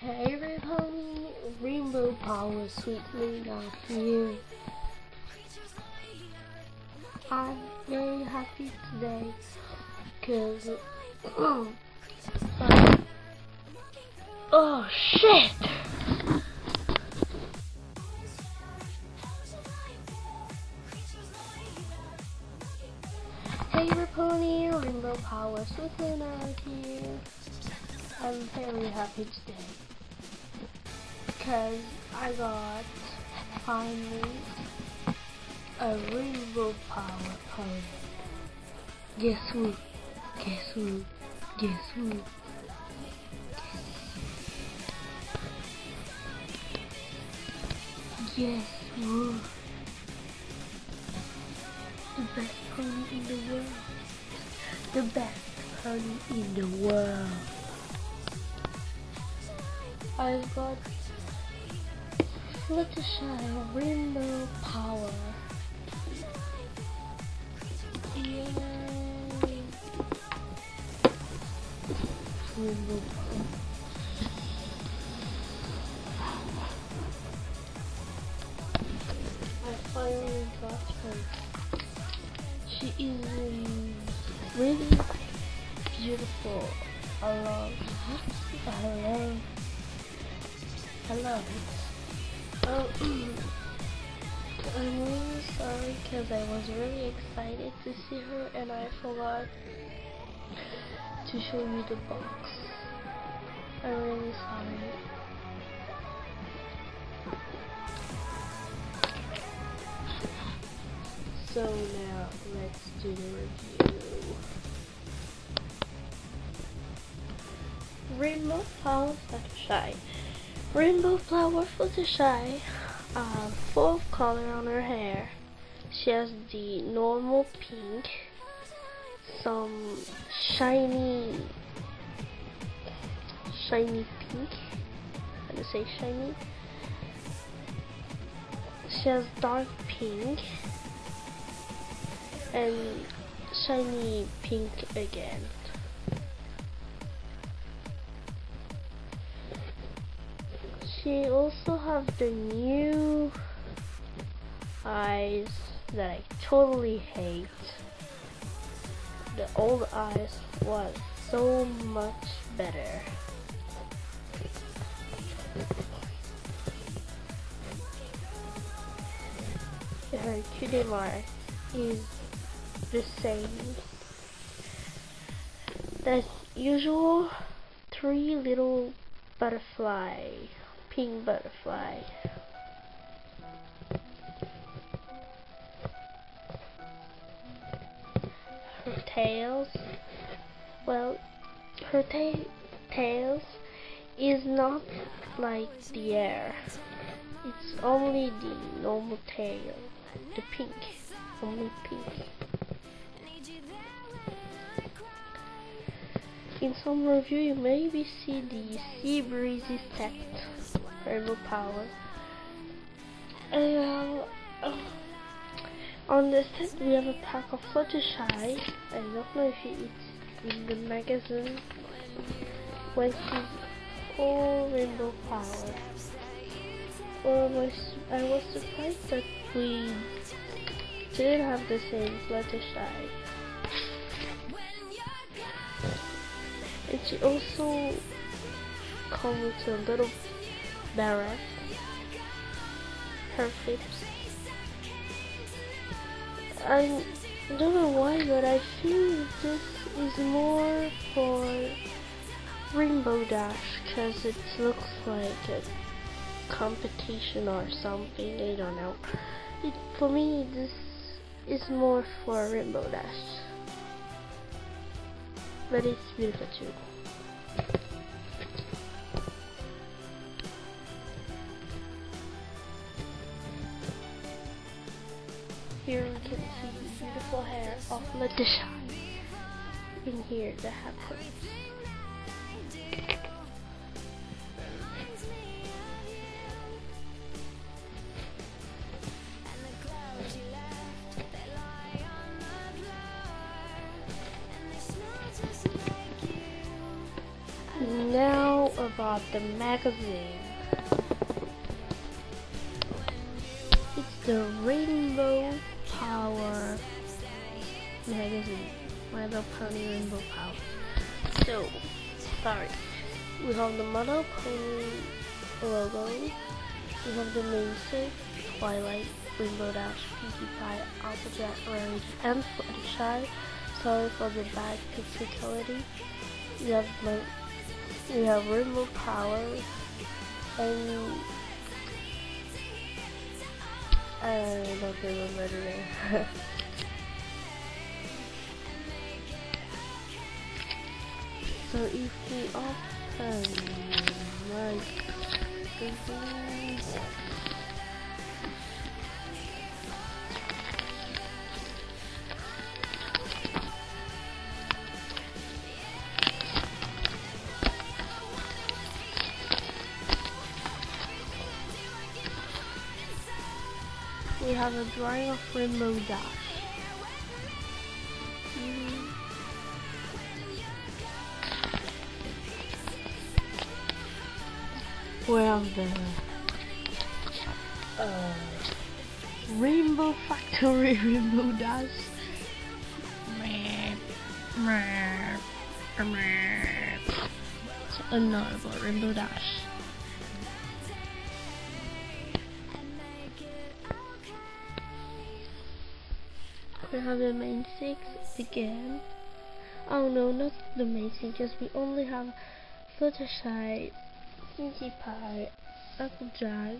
Hey everybody, Rainbow Power sweetly got here. I'm very happy today because oh, oh shit! Hey Pony, Rainbow Power sweetly out here. I'm very happy today because I got finally a rainbow power pony. Guess who? Guess who? Guess who? Guess who? The best pony in the world. The best pony in the world. I've got Rainbow Power. Yay! Rainbow Power. I finally got her. She is really beautiful. I love, I love, I love. Oh, I'm really sorry because I was really excited to see her and I forgot to show you the box. I'm really sorry. So now let's do the review. Rainbow Power Fluttershy. Rainbow Power Fluttershy, uh, full of color on her hair. She has the normal pink, some shiny, shiny pink. How to say shiny? She has dark pink and shiny pink again. She also have the new eyes that I totally hate. The old eyes was so much better. Her cutie mark is the same. The usual three little butterfly, pink butterfly. Her tails, well, her ta tails is not like the air. It's only the normal tail, the pink, only pink. In some review, you maybe see the Sea Breezy set Rainbow Power. And uh, on the set, we have a pack of Fluttershy. I don't know if it's in the magazine when she's all Rainbow Power. Or was I was surprised that we didn't have the same Fluttershy. And she also comes with a little barrette, her. I don't know why, but I feel this is more for Rainbow Dash because it looks like a competition or something. I don't know. It, for me, this is more for Rainbow Dash but it's beautiful too. Here we can see the beautiful hair of Letitia. In here, the now Now about the magazine. It's the Rainbow Power magazine. My Little Pony Rainbow Power. So, sorry. We have the My Little Pony logo. We have the namesake, Twilight, Rainbow Dash, Pinkie Pie, Applejack, Rarity, and Fluttershy. Sorry for the bad picture quality. We have my, we have Rainbow Power, and I don't remember the name. so if we open like have a drawing of Rainbow Dash. Mm. We have the uh, Rainbow Factory Rainbow Dash. It's another Rainbow Dash. We have the main six again. Oh no, not the main six, just we only have Fluttershy, Pinkie Pie, Applejack,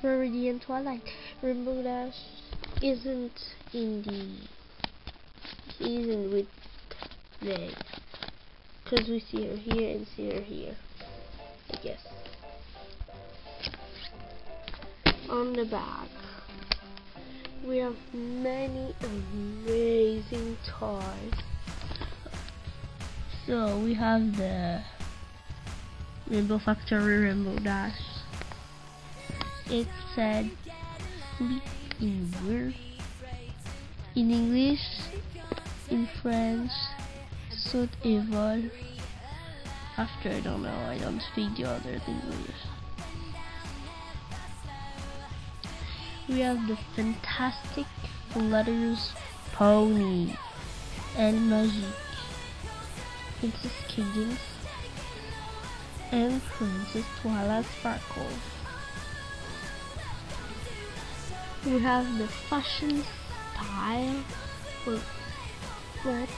Rarity Twilight. Rainbow Dash isn't in the he isn't with they because we see her here and see her here. I guess. On the back we have many amazing toys. So we have the Rainbow Factory Rainbow Dash. It said sleep in in English, in French, Saut Evolve. After I don't know, I don't speak the other English. We have the fantastic letters Pony and Magic, Princess Cadance, and Princess Twilight Sparkle. We have the fashion style, or what?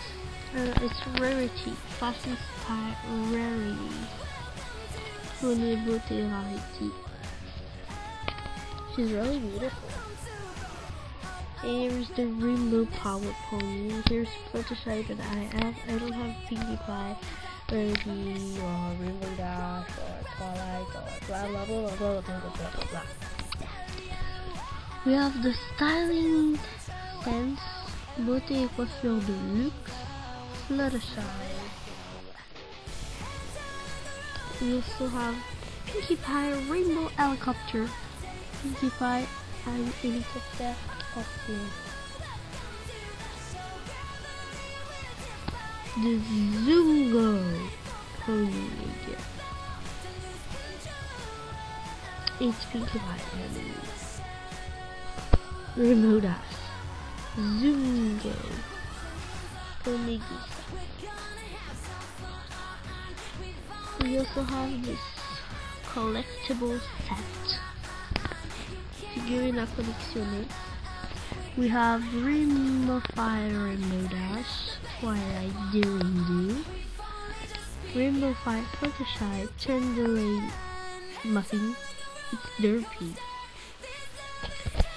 Uh, it's rarity, fashion style rarity. Beauty rarity. She's really beautiful. Here's the Rainbow Power Pony. Here's Fluttershy that I have. I don't have Pinkie Pie, Rarity, or uh, Rainbow Dash, or Twilight, or blah blah blah blah blah blah blah blah blah. We have the Styling Sense Beauté et Coiffure de Luxe Fluttershy. We also have Pinkie Pie Rainbow Helicopter Pie and helicopter costume. The Zungo pony. It's Pie and Rainbow Dash. Zungo pony We also have this collectible set figurine à collectionner. We have Rainbow Fire Rainbow Dash, Twilight Doing Do, Rainbow Fire Fluttershy, Chandelier Muffin, it's Derpy.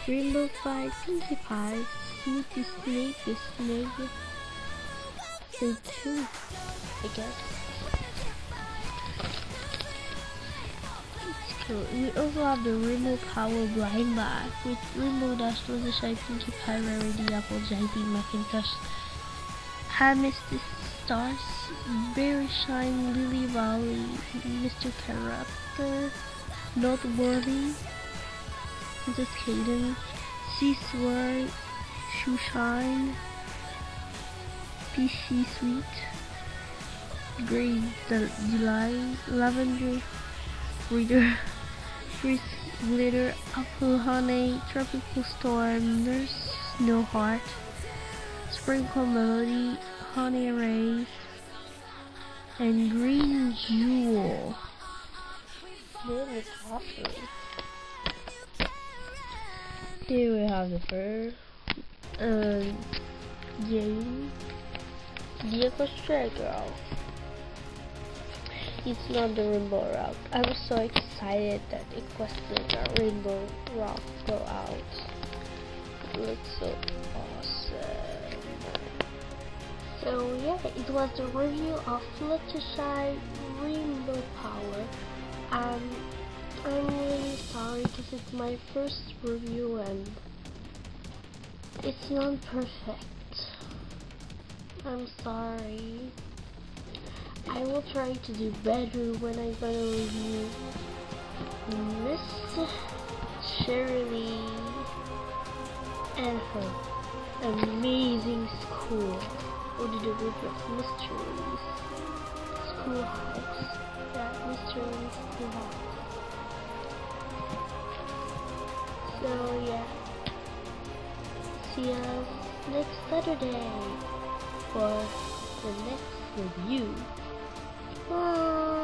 Rainbow Fire Pinkie Pie, Sneaky Snake, the Snake, so two, I guess. We also have the Rainbow Power Blind Bag with Rainbow Dash, Fluttershy, Pinkie Pie, Rarity, Applejack, McIntosh, Amethyst Stars, Berry Shine, Lily Valley, Mr. Character, Noteworthy, Princess Caden, Sea Swirl, Shoe Shine, PC Sweet, the July lavender reader freeze glitter apple honey tropical storm. There's snow heart. Sprinkle Medley honey rays and green jewel. Awesome here we have the fur? Um Jane Diego Stray Girl it's not the Rainbow Rock. I was so excited that it was the Rainbow Rock go out. It looks so awesome. So yeah, it was the review of Fluttershy Rainbow Power. Um, I'm really sorry because it's my first review and it's not perfect. I'm sorry. I will try to do better when I go to Miss Shirley and her amazing school or the review of Mysteries Schoolhouse. Yeah, Mysteries Schoolhouse. So yeah. See us next Saturday for the next review. Bye.